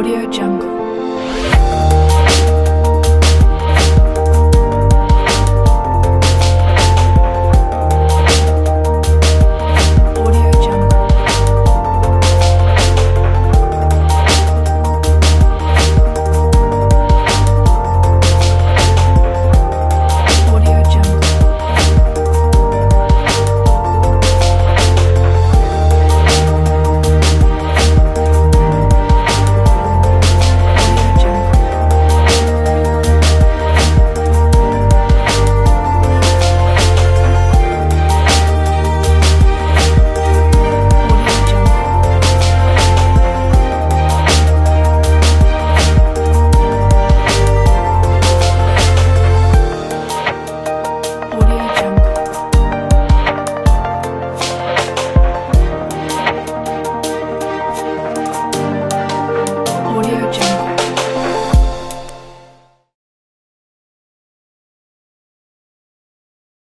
Audio Jungle. future.